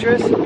dangerous.